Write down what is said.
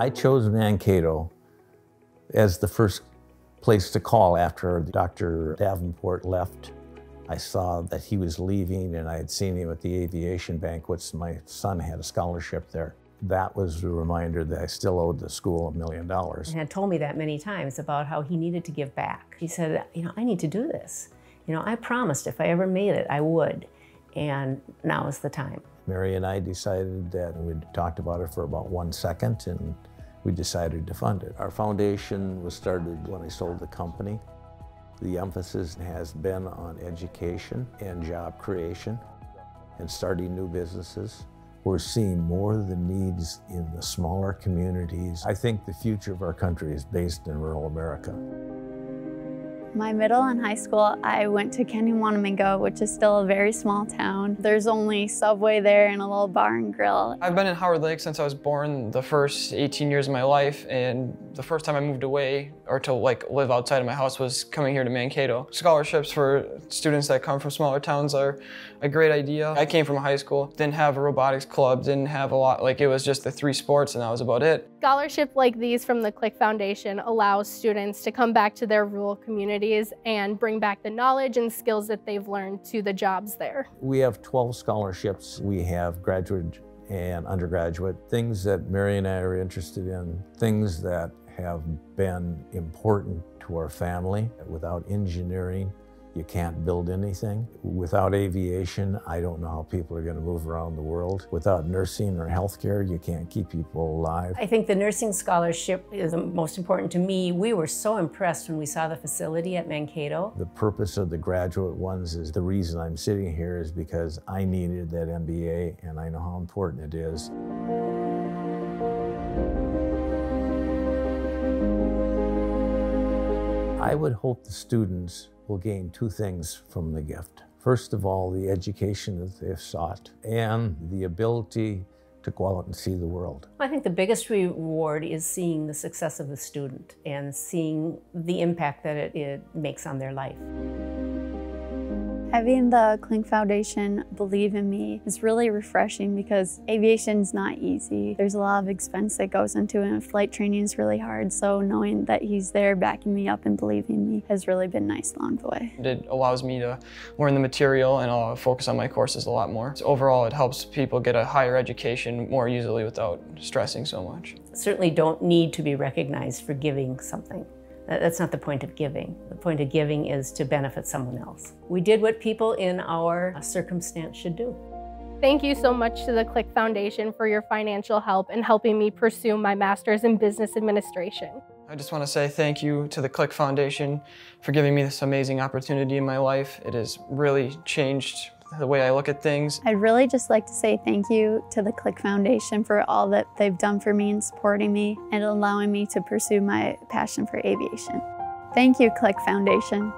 I chose Mankato as the first place to call after Dr. Davenport left. I saw that he was leaving and I had seen him at the aviation banquets. My son had a scholarship there. That was a reminder that I still owed the school a million dollars. He had told me that many times about how he needed to give back. He said, you know, I need to do this. You know, I promised if I ever made it, I would. And now is the time. Mary and I decided that we talked about it for about one second and we decided to fund it. Our foundation was started when I sold the company. The emphasis has been on education and job creation and starting new businesses. We're seeing more of the needs in the smaller communities. I think the future of our country is based in rural America. My middle and high school, I went to Kennewaminamingo, which is still a very small town. There's only Subway there and a little bar and grill. I've been in Howard Lake since I was born the first 18 years of my life, and the first time I moved away or to like live outside of my house was coming here to Mankato. Scholarships for students that come from smaller towns are a great idea. I came from a high school, didn't have a robotics club, didn't have a lot, like it was just the three sports and that was about it. Scholarship like these from the Klick Foundation allows students to come back to their rural communities and bring back the knowledge and skills that they've learned to the jobs there. We have 12 scholarships. We have graduate and undergraduate, things that Mary and I are interested in, things that have been important to our family. Without engineering, you can't build anything. Without aviation, I don't know how people are going to move around the world. Without nursing or healthcare, you can't keep people alive. I think the nursing scholarship is the most important to me. We were so impressed when we saw the facility at Mankato. The purpose of the graduate ones is the reason I'm sitting here is because I needed that MBA and I know how important it is. I would hope the students will gain two things from the gift. First of all, the education that they've sought and the ability to go out and see the world. I think the biggest reward is seeing the success of the student and seeing the impact that it, it makes on their life. Having the Klick Foundation believe in me is really refreshing because aviation's not easy. There's a lot of expense that goes into it and flight training is really hard. So knowing that he's there backing me up and believing me has really been nice along the way. It allows me to learn the material and I'll focus on my courses a lot more. So overall, it helps people get a higher education more easily without stressing so much. Certainly don't need to be recognized for giving something. That's not the point of giving. The point of giving is to benefit someone else. We did what people in our uh, circumstance should do. Thank you so much to the Klick Foundation for your financial help in helping me pursue my master's in business administration. I just want to say thank you to the Klick Foundation for giving me this amazing opportunity in my life. It has really changed the way I look at things. I'd really just like to say thank you to the Klick Foundation for all that they've done for me and supporting me and allowing me to pursue my passion for aviation. Thank you, Klick Foundation.